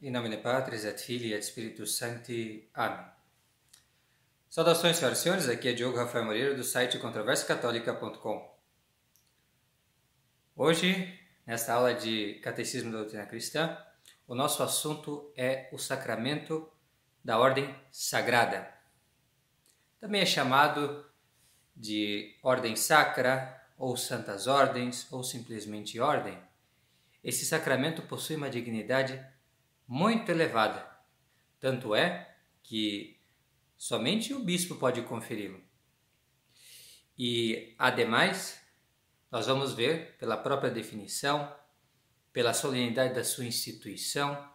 Em nome de Patris et Filii et Spiritus Sancti. Amém. Saudações, senhoras e senhores. Aqui é Diogo Rafael Moreira do site controversiacatólica.com. Hoje, nesta aula de Catecismo da Doutrina Cristã, o nosso assunto é o sacramento da Ordem Sagrada. Também é chamado de Ordem Sacra, ou Santas Ordens, ou simplesmente Ordem. Esse sacramento possui uma dignidade muito elevada. Tanto é que somente o bispo pode conferi-lo. E, ademais, nós vamos ver pela própria definição, pela solenidade da sua instituição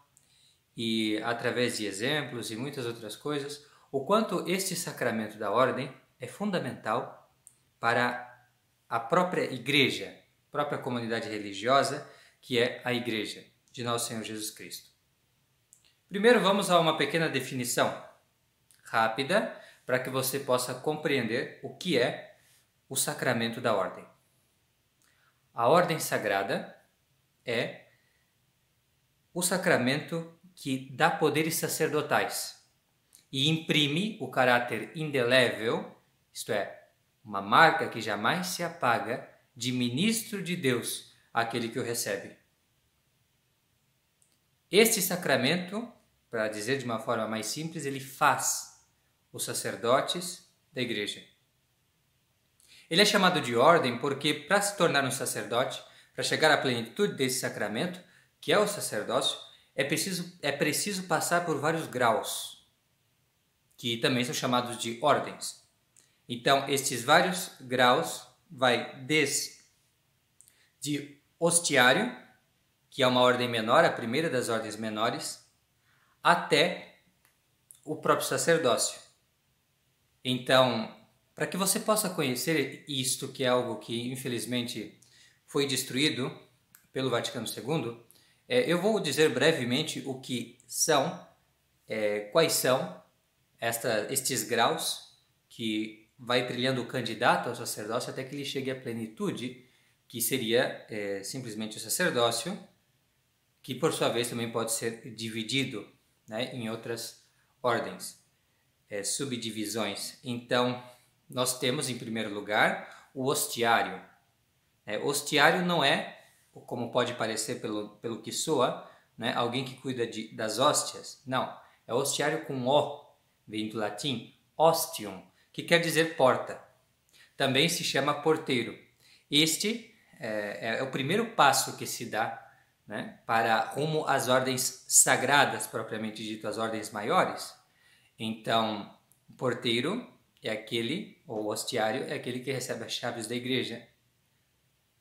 e através de exemplos e muitas outras coisas, o quanto este sacramento da ordem é fundamental para a própria igreja, própria comunidade religiosa, que é a igreja de nosso Senhor Jesus Cristo. Primeiro vamos a uma pequena definição rápida para que você possa compreender o que é o sacramento da ordem. A ordem sagrada é o sacramento que dá poderes sacerdotais e imprime o caráter indelével, isto é, uma marca que jamais se apaga, de ministro de Deus àquele que o recebe. Este sacramento para dizer de uma forma mais simples, ele faz os sacerdotes da igreja. Ele é chamado de ordem porque, para se tornar um sacerdote, para chegar à plenitude desse sacramento, que é o sacerdócio, é preciso, é preciso passar por vários graus, que também são chamados de ordens. Então, estes vários graus vai desde de hostiário, que é uma ordem menor, a primeira das ordens menores, até o próprio sacerdócio. Então, para que você possa conhecer isto, que é algo que infelizmente foi destruído pelo Vaticano II, é, eu vou dizer brevemente o que são, é, quais são esta, estes graus que vai trilhando o candidato ao sacerdócio até que ele chegue à plenitude, que seria é, simplesmente o sacerdócio, que por sua vez também pode ser dividido né, em outras ordens, é, subdivisões. Então, nós temos em primeiro lugar o hostiário. É, hostiário não é, como pode parecer pelo, pelo que soa, né, alguém que cuida de, das hóstias. Não, é hostiário com O, vem do latim ostium, que quer dizer porta. Também se chama porteiro. Este é, é o primeiro passo que se dá né, para rumo às ordens sagradas, propriamente dito, as ordens maiores. Então, o porteiro é aquele, ou o hostiário é aquele que recebe as chaves da igreja.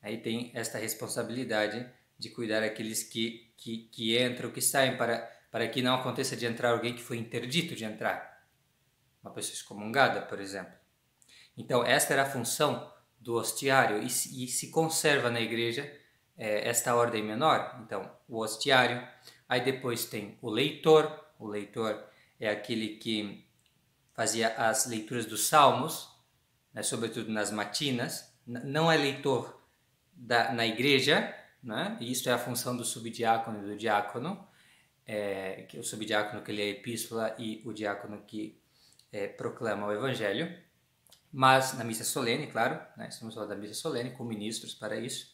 Aí tem esta responsabilidade de cuidar aqueles que, que, que entram, que saem, para, para que não aconteça de entrar alguém que foi interdito de entrar. Uma pessoa excomungada, por exemplo. Então, esta era a função do hostiário e, e se conserva na igreja é, esta ordem menor, então o hostiário, aí depois tem o leitor, o leitor é aquele que fazia as leituras dos salmos, né, sobretudo nas matinas, não é leitor da, na igreja, né, isso é a função do subdiácono e do diácono, é, que o subdiácono que lê a epístola e o diácono que é, proclama o evangelho, mas na missa solene, claro, né, estamos falando da missa solene, com ministros para isso,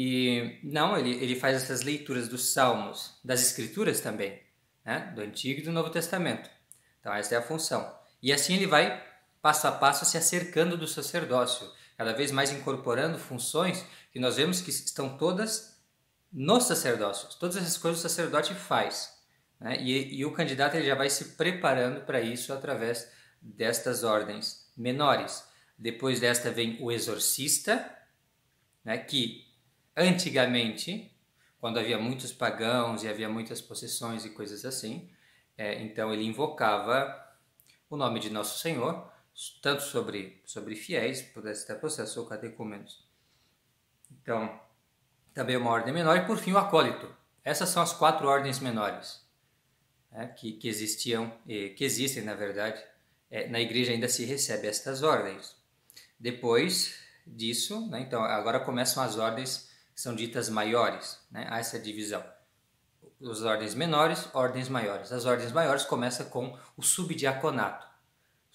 e não, ele, ele faz essas leituras dos salmos, das escrituras também, né? do Antigo e do Novo Testamento. Então, essa é a função. E assim ele vai, passo a passo, se acercando do sacerdócio, cada vez mais incorporando funções que nós vemos que estão todas no sacerdócio. Todas essas coisas o sacerdote faz. Né? E, e o candidato ele já vai se preparando para isso através destas ordens menores. Depois desta vem o exorcista, né? que Antigamente, quando havia muitos pagãos e havia muitas possessões e coisas assim, é, então ele invocava o nome de Nosso Senhor, tanto sobre, sobre fiéis, pudesse ter processo ou catecúmenos. Então, também uma ordem menor, e por fim o acólito. Essas são as quatro ordens menores né, que, que existiam, que existem na verdade. É, na igreja ainda se recebe estas ordens. Depois disso, né, então agora começam as ordens são ditas maiores, né? há essa divisão. as ordens menores, ordens maiores. As ordens maiores começam com o subdiaconato.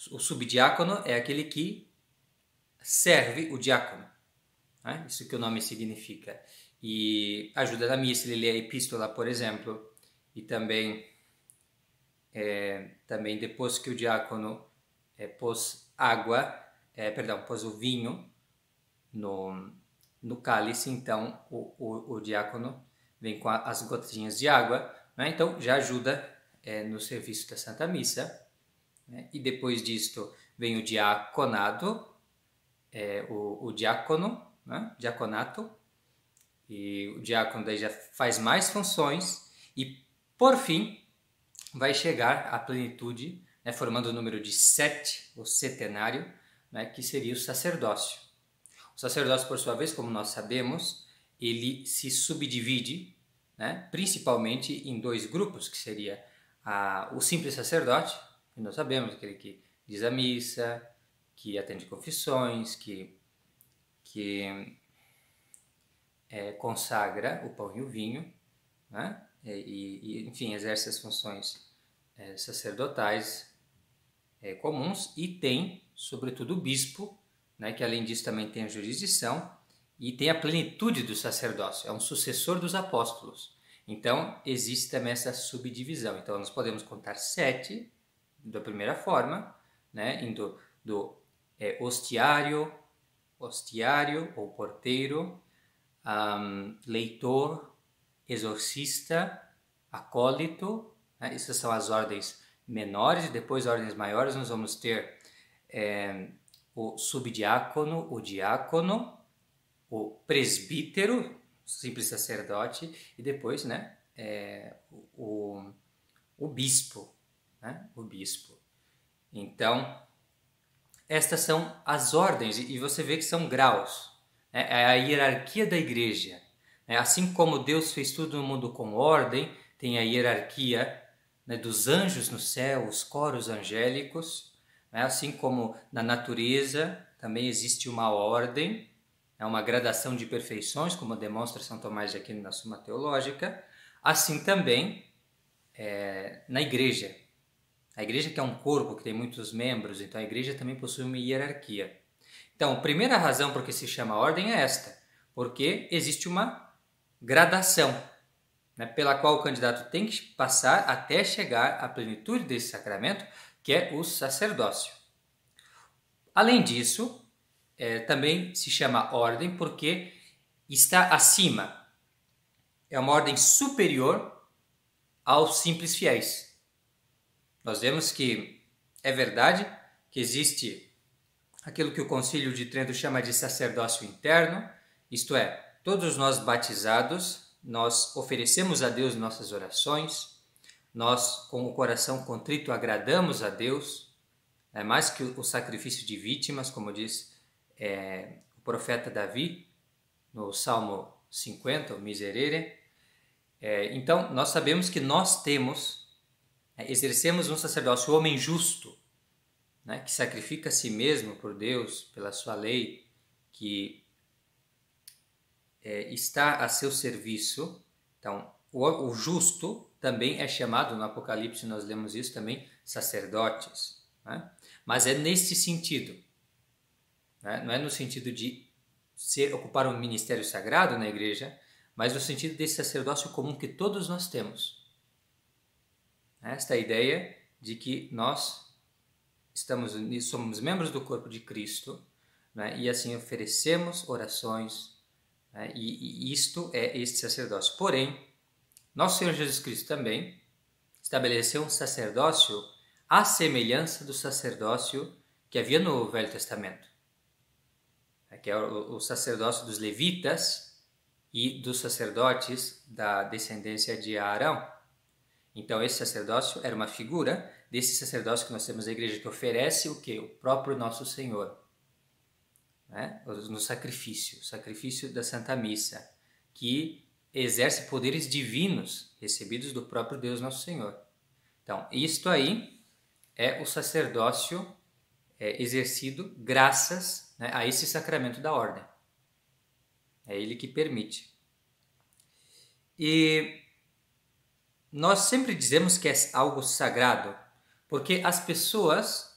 O subdiácono é aquele que serve o diácono. Né? Isso que o nome significa. E ajuda na missa, ele lê a epístola, por exemplo, e também, é, também depois que o diácono é, pôs água, é, perdão, pôs o vinho no, no cálice, então o, o, o diácono vem com as gotinhas de água, né? então já ajuda é, no serviço da Santa Missa. Né? E depois disto vem o diaconado, é, o, o diácono, né? diaconato, e o diácono daí já faz mais funções e, por fim, vai chegar à plenitude, né? formando o número de sete, o setenário, né? que seria o sacerdócio. O sacerdócio, por sua vez, como nós sabemos, ele se subdivide né, principalmente em dois grupos, que seria a, o simples sacerdote, que nós sabemos, aquele que diz a missa, que atende confissões, que, que é, consagra o pão e o vinho, né, e, e, enfim, exerce as funções é, sacerdotais é, comuns, e tem, sobretudo, o bispo, né, que além disso também tem a jurisdição, e tem a plenitude do sacerdócio, é um sucessor dos apóstolos. Então, existe também essa subdivisão. Então, nós podemos contar sete da primeira forma, né, indo do é, hostiário, hostiário ou porteiro, um, leitor, exorcista, acólito, né, essas são as ordens menores, e depois ordens maiores nós vamos ter é, o subdiácono, o diácono, o presbítero, simples sacerdote, e depois, né, é, o, o bispo, né, o bispo. Então, estas são as ordens, e você vê que são graus, né, é a hierarquia da igreja. Né, assim como Deus fez tudo no mundo com ordem, tem a hierarquia né, dos anjos no céu, os coros angélicos, né, assim como na natureza também existe uma ordem, é uma gradação de perfeições, como demonstra São Tomás de Aquino na Suma Teológica, assim também é, na igreja. A igreja que é um corpo que tem muitos membros, então a igreja também possui uma hierarquia. Então, a primeira razão por que se chama ordem é esta, porque existe uma gradação né, pela qual o candidato tem que passar até chegar à plenitude desse sacramento, que é o sacerdócio. Além disso, é, também se chama ordem porque está acima. É uma ordem superior aos simples fiéis. Nós vemos que é verdade que existe aquilo que o Concílio de Trento chama de sacerdócio interno, isto é, todos nós batizados, nós oferecemos a Deus nossas orações, nós com o coração contrito agradamos a Deus, é mais que o sacrifício de vítimas, como diz é, o profeta Davi, no Salmo 50, o Miserere. É, então, nós sabemos que nós temos, é, exercemos um sacerdócio, o homem justo, né, que sacrifica a si mesmo por Deus, pela sua lei, que é, está a seu serviço. Então, o, o justo também é chamado, no Apocalipse nós lemos isso também, sacerdotes. Né? Mas é neste sentido. Né? Não é no sentido de ser, ocupar um ministério sagrado na igreja, mas no sentido desse sacerdócio comum que todos nós temos. Esta ideia de que nós estamos somos membros do corpo de Cristo né? e assim oferecemos orações né? e, e isto é este sacerdócio. Porém, nosso Senhor Jesus Cristo também estabeleceu um sacerdócio à semelhança do sacerdócio que havia no Velho Testamento que é o, sacerdócio dos levitas e dos sacerdotes da descendência de Arão. Então esse sacerdócio era uma figura desse sacerdócio que nós temos na igreja que oferece o que? O próprio nosso Senhor. Né? No sacrifício, sacrifício da Santa Missa, que exerce poderes divinos recebidos do próprio Deus nosso Senhor. Então, isto aí é o sacerdócio é, exercido graças né, a esse sacramento da ordem. É ele que permite. E nós sempre dizemos que é algo sagrado, porque as pessoas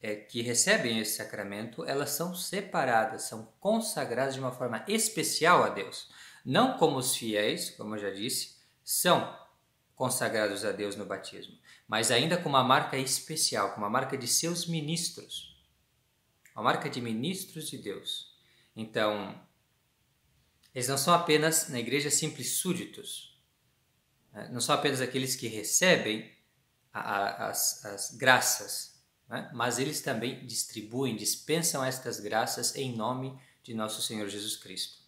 é, que recebem esse sacramento, elas são separadas, são consagradas de uma forma especial a Deus. Não como os fiéis, como eu já disse, são consagrados a Deus no batismo, mas ainda com uma marca especial, com uma marca de seus ministros. Uma marca de ministros de Deus. Então, eles não são apenas na igreja simples súditos, né? não são apenas aqueles que recebem a, a, as, as, graças, né? mas eles também distribuem, dispensam estas graças em nome de nosso Senhor Jesus Cristo.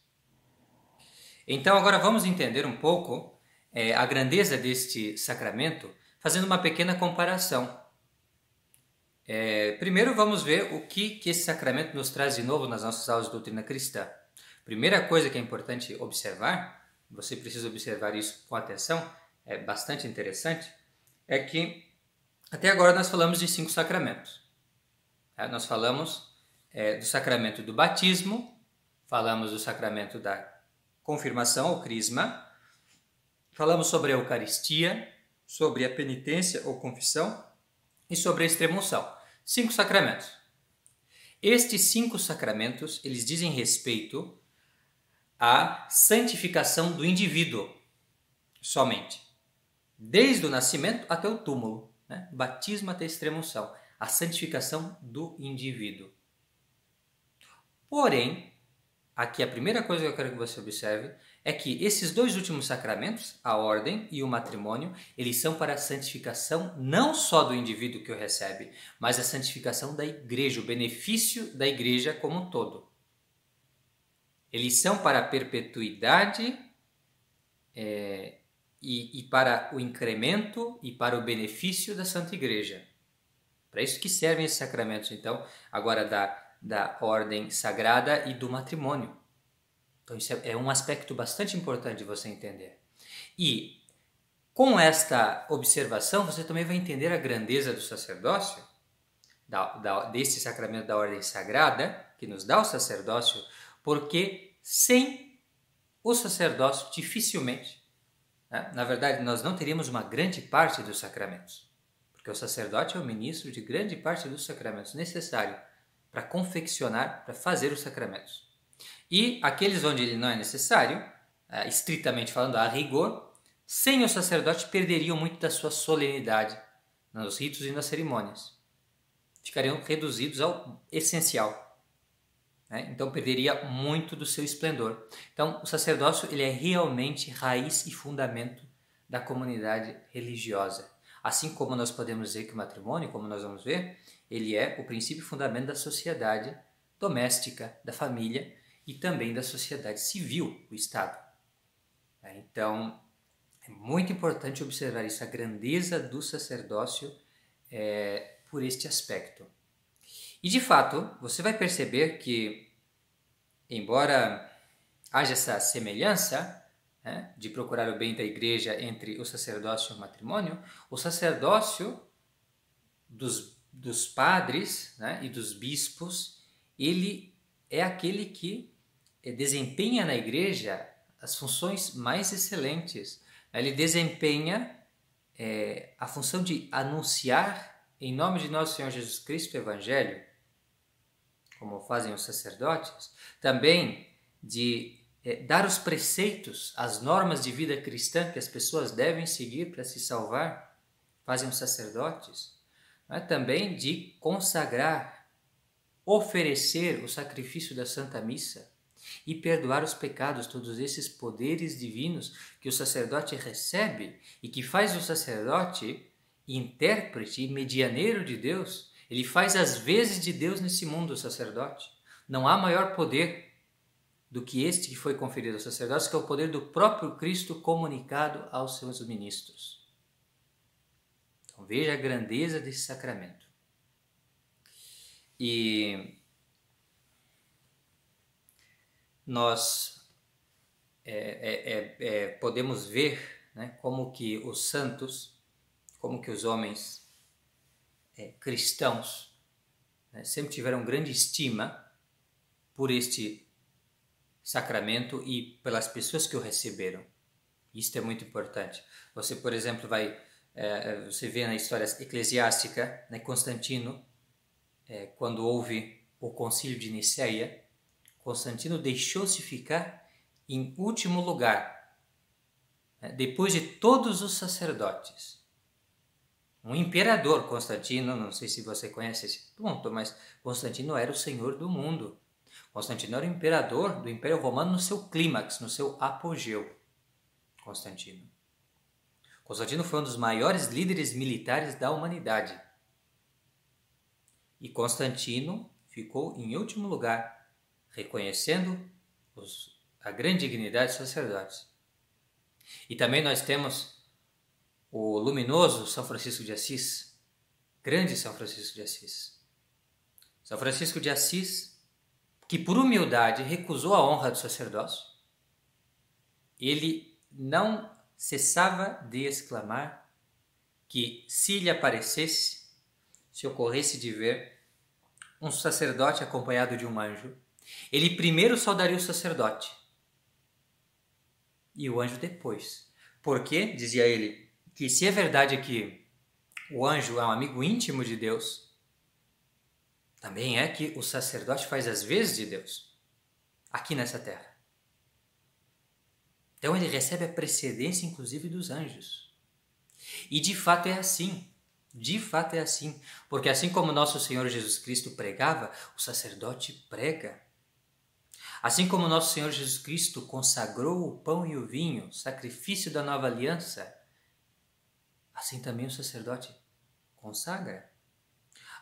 Então, agora vamos entender um pouco é, a grandeza deste sacramento, fazendo uma pequena comparação. É, primeiro, vamos ver o que, que esse sacramento nos traz de novo nas nossas aulas de doutrina cristã. Primeira coisa que é importante observar você precisa observar isso com atenção, é bastante interessante, é que até agora nós falamos de cinco sacramentos. É, nós falamos é, do sacramento do batismo, falamos do sacramento da confirmação ou crisma, falamos sobre a Eucaristia, sobre a penitência ou confissão e sobre a extremunção. Cinco sacramentos. Estes cinco sacramentos, eles dizem respeito a santificação do indivíduo somente. Desde o nascimento até o túmulo, né? batismo até a extremunção, a santificação do indivíduo. Porém, aqui a primeira coisa que eu quero que você observe é que esses dois últimos sacramentos, a ordem e o matrimônio, eles são para a santificação não só do indivíduo que o recebe, mas a santificação da igreja, o benefício da igreja como um todo. Eles são para a perpetuidade é, e, e para o incremento e para o benefício da Santa Igreja. Para isso que servem esses sacramentos, então, agora da, da ordem sagrada e do matrimônio. Então, isso é, é um aspecto bastante importante de você entender. E com esta observação, você também vai entender a grandeza do sacerdócio, da, da, desse sacramento da ordem sagrada, que nos dá o sacerdócio, porque sem o sacerdócio, dificilmente, né? na verdade, nós não teríamos uma grande parte dos sacramentos, porque o sacerdote é o ministro de grande parte dos sacramentos necessário para confeccionar, para fazer os sacramentos. E aqueles onde ele não é necessário, é, estritamente falando, a rigor, sem o sacerdote perderiam muito da sua solenidade nos ritos e nas cerimônias. Ficariam reduzidos ao essencial. Né? Então perderia muito do seu esplendor. Então o sacerdócio ele é realmente raiz e fundamento da comunidade religiosa. Assim como nós podemos dizer que o matrimônio, como nós vamos ver, ele é o princípio fundamento da sociedade doméstica, da família e também da sociedade civil, o Estado. Né? Então, é muito importante observar isso, a grandeza do sacerdócio é, por este aspecto. E de fato, você vai perceber que, embora haja essa semelhança né, de procurar o bem da igreja entre o sacerdócio e o matrimônio, o sacerdócio dos, dos padres né, e dos bispos, ele é aquele que eh, desempenha na igreja as funções mais excelentes. Ele desempenha é, a função de anunciar em nome de nosso Senhor Jesus Cristo o Evangelho, como fazem os sacerdotes, também de é, dar os preceitos, as normas de vida cristã que as pessoas devem seguir para se salvar, fazem os sacerdotes, é? também de consagrar, oferecer o sacrifício da Santa Missa e perdoar os pecados, todos esses poderes divinos que o sacerdote recebe e que faz o sacerdote intérprete e medianeiro de Deus ele faz as vezes de Deus nesse mundo, o sacerdote. Não há maior poder do que este que foi conferido aos sacerdotes, que é o poder do próprio Cristo comunicado aos seus ministros. Então veja a grandeza desse sacramento. E nós é, é, é, é podemos ver né, como que os santos, como que os homens é, cristãos né, sempre tiveram grande estima por este sacramento e pelas pessoas que o receberam. Isso é muito importante. Você, por exemplo, vai é, você vê na história eclesiástica, né, Constantino, é, quando houve o concílio de Niceia, Constantino deixou-se ficar em último lugar, né, depois de todos os sacerdotes. Um imperador, Constantino, não sei se você conhece esse ponto, mas Constantino era o senhor do mundo. Constantino era o imperador do Império Romano no seu clímax, no seu apogeu. Constantino. Constantino foi um dos maiores líderes militares da humanidade. E Constantino ficou em último lugar, reconhecendo os, a grande dignidade dos sacerdotes. E também nós temos o luminoso São Francisco de Assis, grande São Francisco de Assis. São Francisco de Assis, que por humildade recusou a honra do sacerdócio, ele não cessava de exclamar que, se lhe aparecesse, se ocorresse de ver um sacerdote acompanhado de um anjo, ele primeiro saudaria o sacerdote e o anjo depois. Porque, dizia ele, que se é verdade que o anjo é um amigo íntimo de Deus, também é que o sacerdote faz as vezes de Deus aqui nessa terra. Então ele recebe a precedência, inclusive, dos anjos. E de fato é assim. De fato é assim. Porque assim como nosso Senhor Jesus Cristo pregava, o sacerdote prega. Assim como nosso Senhor Jesus Cristo consagrou o pão e o vinho, sacrifício da nova aliança, assim também o sacerdote consagra.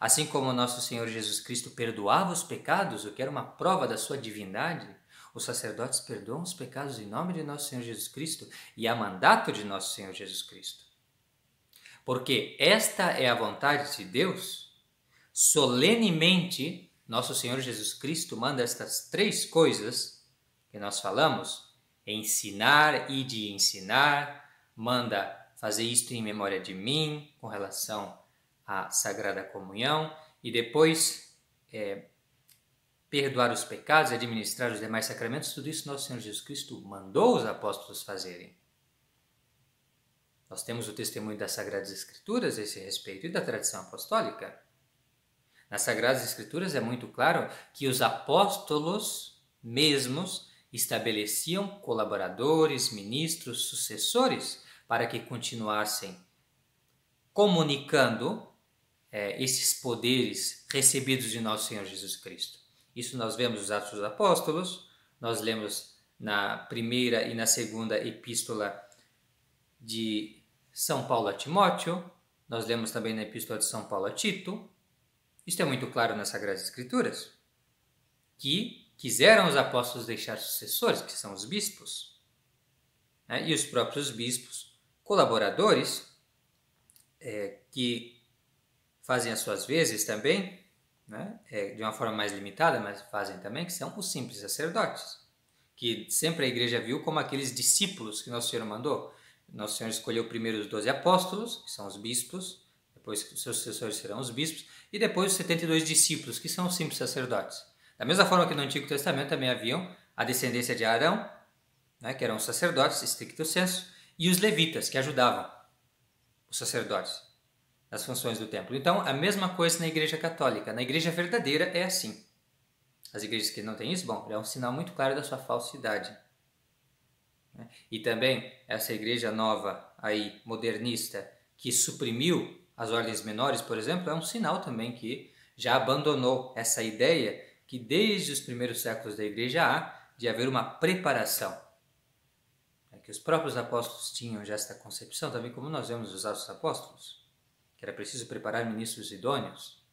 Assim como nosso Senhor Jesus Cristo perdoava os pecados, o que era uma prova da sua divindade, os sacerdotes perdoam os pecados em nome de nosso Senhor Jesus Cristo e a mandato de nosso Senhor Jesus Cristo. Porque esta é a vontade de Deus, solenemente nosso Senhor Jesus Cristo manda estas três coisas que nós falamos: ensinar e de ensinar, manda fazer isto em memória de mim, com relação à Sagrada Comunhão, e depois é, perdoar os pecados, administrar os demais sacramentos, tudo isso nosso Senhor Jesus Cristo mandou os apóstolos fazerem. Nós temos o testemunho das Sagradas Escrituras a esse respeito e da tradição apostólica. Nas Sagradas Escrituras é muito claro que os apóstolos mesmos estabeleciam colaboradores, ministros, sucessores para que continuassem comunicando é, esses poderes recebidos de nosso Senhor Jesus Cristo. Isso nós vemos nos Atos dos Apóstolos, nós lemos na primeira e na segunda epístola de São Paulo a Timóteo, nós lemos também na epístola de São Paulo a Tito. Isto é muito claro nas Sagradas Escrituras, que quiseram os apóstolos deixar sucessores, que são os bispos, né? e os próprios bispos, colaboradores, é, que fazem as suas vezes também, né? É, de uma forma mais limitada, mas fazem também, que são os simples sacerdotes, que sempre a igreja viu como aqueles discípulos que Nosso Senhor mandou. Nosso Senhor escolheu primeiro os doze apóstolos, que são os bispos, depois os seus sucessores serão os bispos, e depois os 72 discípulos, que são os simples sacerdotes. Da mesma forma que no Antigo Testamento também haviam a descendência de Arão, né, que eram os sacerdotes, senso, e os levitas, que ajudavam os sacerdotes as funções do templo. Então, a mesma coisa na Igreja Católica. Na Igreja verdadeira é assim. As igrejas que não têm isso, bom, é um sinal muito claro da sua falsidade. Né? E também essa igreja nova aí, modernista, que suprimiu as ordens menores, por exemplo, é um sinal também que já abandonou essa ideia que desde os primeiros séculos da igreja há de haver uma preparação. É que os próprios apóstolos tinham já esta concepção, também como nós vemos os Atos Apóstolos era preciso preparar ministros idôneos,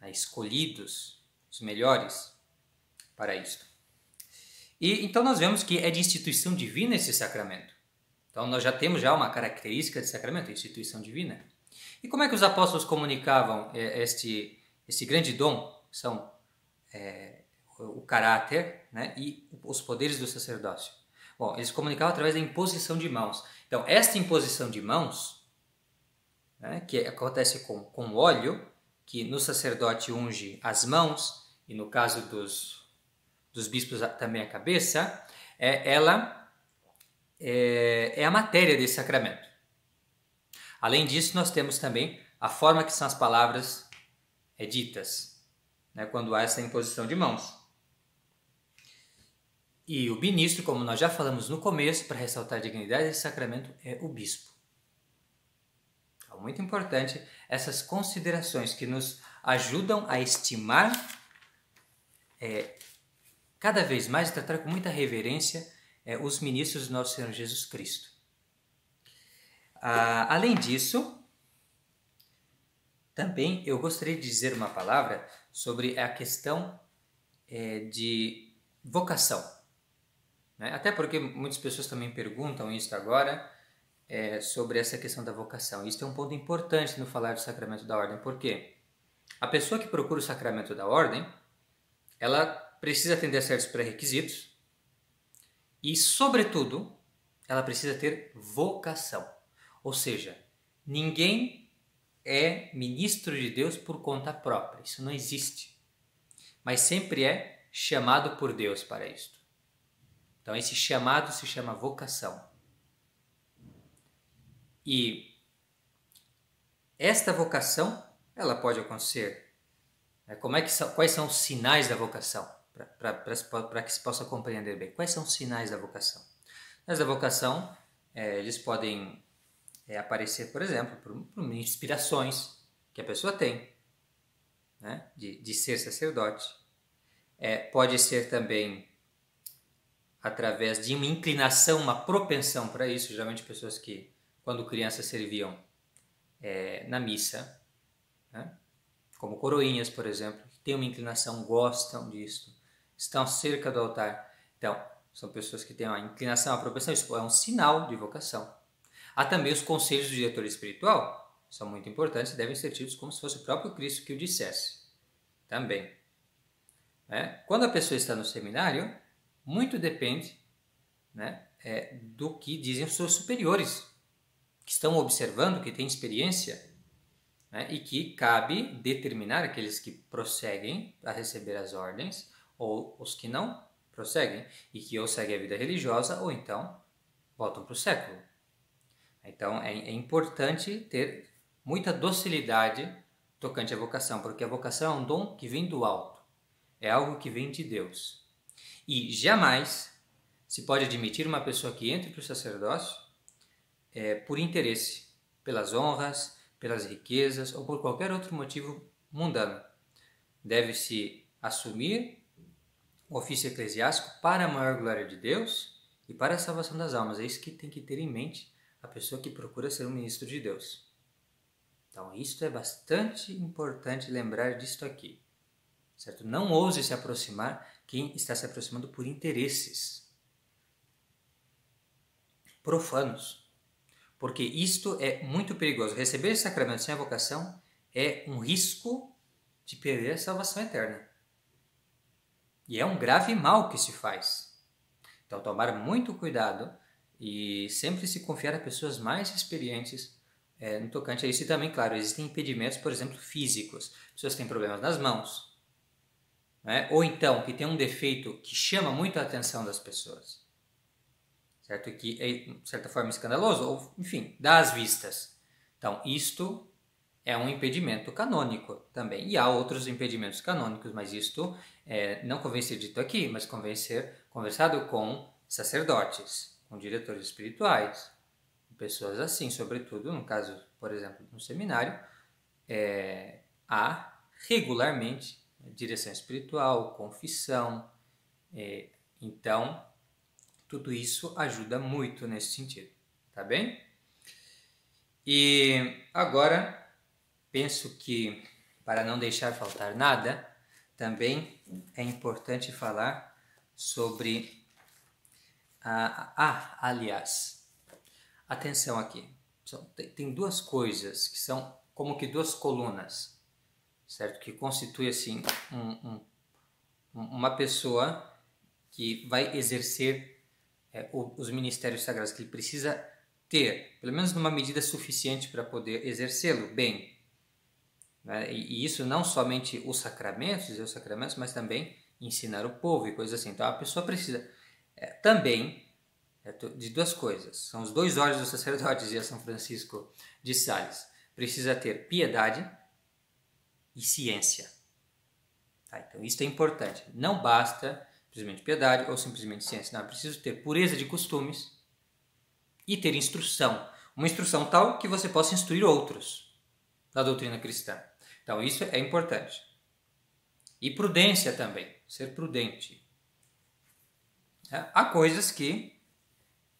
né, escolhidos, os melhores para isto. E então nós vemos que é de instituição divina esse sacramento. Então nós já temos já uma característica de sacramento, instituição divina. E como é que os apóstolos comunicavam é, este, este grande dom, são é, o caráter né, e os poderes do sacerdócio? Bom, eles comunicavam através da imposição de mãos. Então, esta imposição de mãos né, que acontece com, com óleo, que no sacerdote unge as mãos, e no caso dos, dos bispos também a cabeça, é, ela é, é a matéria desse sacramento. Além disso, nós temos também a forma que são as palavras é, ditas, né, quando há essa imposição de mãos. E o ministro, como nós já falamos no começo, para ressaltar a dignidade desse sacramento, é o bispo. Muito importante essas considerações que nos ajudam a estimar é, cada vez mais, tratar com muita reverência é, os ministros do nosso Senhor Jesus Cristo. Ah, além disso, também eu gostaria de dizer uma palavra sobre a questão é, de vocação. Né? Até porque muitas pessoas também perguntam isso agora é, sobre essa questão da vocação. Isso é um ponto importante no falar do sacramento da ordem, porque a pessoa que procura o sacramento da ordem, ela precisa atender a certos pré-requisitos e, sobretudo, ela precisa ter vocação. Ou seja, ninguém é ministro de Deus por conta própria. Isso não existe. Mas sempre é chamado por Deus para isto. Então, esse chamado se chama vocação. E esta vocação, ela pode acontecer. Né? Como é que quais são os sinais da vocação? Para que se possa compreender bem. Quais são os sinais da vocação? Sinais da vocação, é, eles podem é, aparecer, por exemplo, por, por, inspirações que a pessoa tem né? de, de ser sacerdote. É, pode ser também através de uma inclinação, uma propensão para isso, geralmente pessoas que quando crianças serviam é, na missa, né? como coroinhas, por exemplo, que têm uma inclinação, gostam disso, estão cerca do altar. Então, são pessoas que têm uma inclinação, uma propensão, isso é um sinal de vocação. Há também os conselhos do diretor espiritual, são muito importantes e devem ser tidos como se fosse o próprio Cristo que o dissesse. Também. Né? Quando a pessoa está no seminário, muito depende né, é, do que dizem os seus superiores, que estão observando, que têm experiência, né, e que cabe determinar aqueles que prosseguem a receber as ordens ou os que não prosseguem e que ou seguem a vida religiosa ou então voltam para o século. Então é, é importante ter muita docilidade tocante à vocação, porque a vocação é um dom que vem do alto, é algo que vem de Deus. E jamais se pode admitir uma pessoa que entre para o sacerdócio é, por interesse, pelas honras, pelas riquezas ou por qualquer outro motivo mundano. Deve-se assumir o ofício eclesiástico para a maior glória de Deus e para a salvação das almas. É isso que tem que ter em mente a pessoa que procura ser um ministro de Deus. Então, isto é bastante importante lembrar disto aqui. Certo? Não ouse se aproximar quem está se aproximando por interesses profanos porque isto é muito perigoso. Receber sacramento sem a vocação é um risco de perder a salvação eterna. E é um grave mal que se faz. Então, tomar muito cuidado e sempre se confiar a pessoas mais experientes é, no tocante a isso. E também, claro, existem impedimentos, por exemplo, físicos. Pessoas têm problemas nas mãos. Né? Ou então, que tem um defeito que chama muito a atenção das pessoas certo? Que é, de certa forma, escandaloso, ou, enfim, dá às vistas. Então, isto é um impedimento canônico também. E há outros impedimentos canônicos, mas isto é, não convém ser dito aqui, mas convém ser conversado com sacerdotes, com diretores espirituais, pessoas assim, sobretudo, no caso, por exemplo, no seminário, é, há regularmente direção espiritual, confissão. É, então, tudo isso ajuda muito nesse sentido, tá bem? E agora penso que para não deixar faltar nada, também é importante falar sobre ah, ah aliás, atenção aqui. Tem duas coisas que são como que duas colunas, certo? Que constitui assim um, um, uma pessoa que vai exercer é, os ministérios sagrados que ele precisa ter, pelo menos numa medida suficiente para poder exercê-lo bem. Né? E, e, isso não somente os sacramentos, os sacramentos, mas também ensinar o povo e coisas assim. Então a pessoa precisa é, também é de duas coisas. São os dois olhos dos sacerdotes, dizia São Francisco de Sales. Precisa ter piedade e ciência. Tá, então, isso é importante. Não basta simplesmente piedade ou simplesmente ciência. Não, é preciso ter pureza de costumes e ter instrução. Uma instrução tal que você possa instruir outros da doutrina cristã. Então, isso é importante. E prudência também, ser prudente. É, há coisas que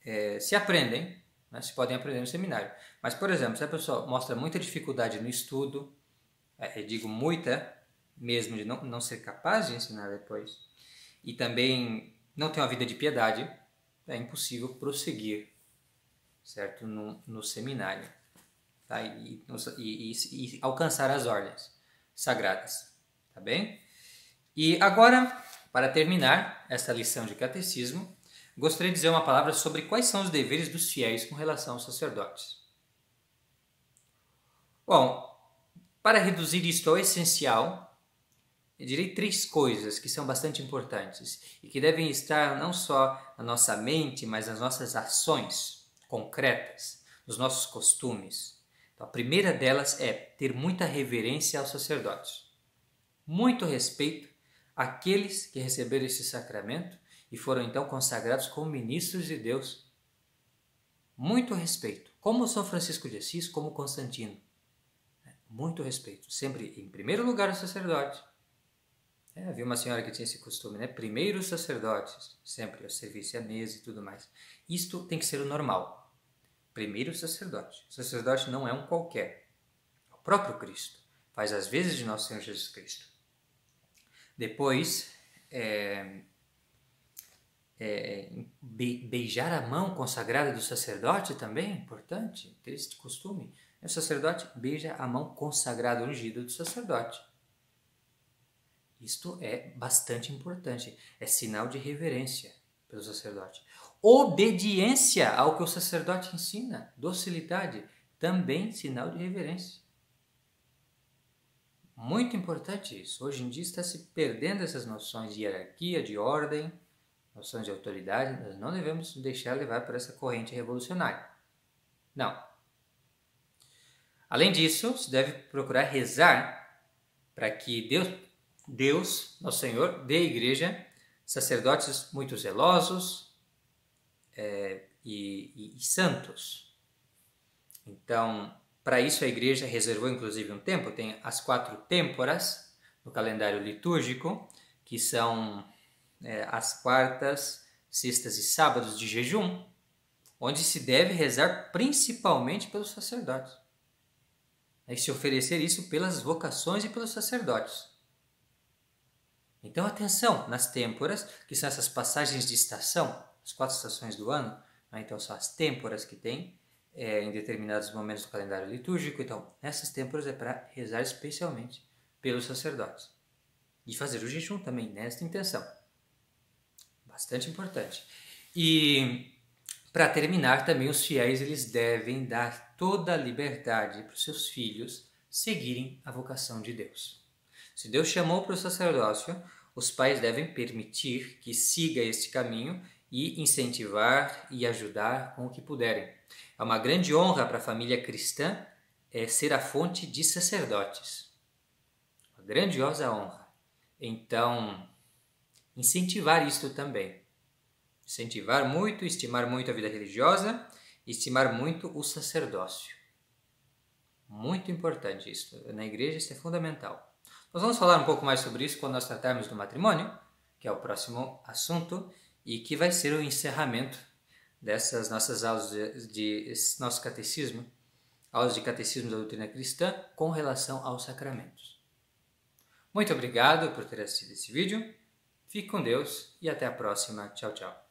é, se aprendem, né, se podem aprender no seminário. Mas, por exemplo, se a pessoa mostra muita dificuldade no estudo, é, eu digo muita, mesmo de não, não ser capaz de ensinar depois, e também não tem uma vida de piedade, é impossível prosseguir, certo, no, no seminário, tá? E, e, e, e alcançar as ordens sagradas, tá bem? E agora, para terminar esta lição de catecismo, gostaria de dizer uma palavra sobre quais são os deveres dos fiéis com relação aos sacerdotes. Bom, para reduzir isto ao essencial, eu direi três coisas que são bastante importantes e que devem estar não só na nossa mente, mas nas nossas ações concretas, nos nossos costumes. Então, a primeira delas é ter muita reverência aos sacerdotes, muito respeito àqueles que receberam esse sacramento e foram então consagrados como ministros de Deus. Muito respeito, como São Francisco de Assis, como Constantino. Muito respeito, sempre em primeiro lugar o sacerdote, é, havia uma senhora que tinha esse costume, né? Primeiro os sacerdotes, sempre o serviço à mesa e tudo mais. Isto tem que ser o normal. Primeiro o sacerdote. O sacerdote não é um qualquer. É o próprio Cristo. Faz as vezes de nosso Senhor Jesus Cristo. Depois, é, é, beijar a mão consagrada do sacerdote também é importante, ter esse costume. O sacerdote beija a mão consagrada, ungida do sacerdote. Isto é bastante importante. É sinal de reverência pelo sacerdote. Obediência ao que o sacerdote ensina, docilidade, também sinal de reverência. Muito importante isso. Hoje em dia está se perdendo essas noções de hierarquia, de ordem, noções de autoridade. Nós não devemos deixar levar por essa corrente revolucionária. Não. Além disso, se deve procurar rezar para que Deus Deus, nosso Senhor, dê à igreja sacerdotes muito zelosos é, e, e, e santos. Então, para isso a igreja reservou inclusive um tempo, tem as quatro têmporas no calendário litúrgico, que são é, as quartas, sextas e sábados de jejum, onde se deve rezar principalmente pelos sacerdotes. E se oferecer isso pelas vocações e pelos sacerdotes. Então, atenção nas têmporas, que são essas passagens de estação, as quatro estações do ano, né? então são as têmporas que tem é, em determinados momentos do calendário litúrgico. Então, nessas têmporas é para rezar especialmente pelos sacerdotes. E fazer o jejum também nesta intenção. Bastante importante. E para terminar, também os fiéis eles devem dar toda a liberdade para os seus filhos seguirem a vocação de Deus. Se Deus chamou para o sacerdócio, os pais devem permitir que siga este caminho e incentivar e ajudar com o que puderem. É uma grande honra para a família cristã é ser a fonte de sacerdotes. Uma grandiosa honra. Então, incentivar isto também. Incentivar muito, estimar muito a vida religiosa, estimar muito o sacerdócio. Muito importante isso. Na igreja isso é fundamental. Nós vamos falar um pouco mais sobre isso quando nós tratarmos do matrimônio, que é o próximo assunto e que vai ser o encerramento dessas nossas aulas de, de nosso catecismo, aulas de catecismo da doutrina cristã com relação aos sacramentos. Muito obrigado por ter assistido esse vídeo. Fique com Deus e até a próxima. Tchau, tchau.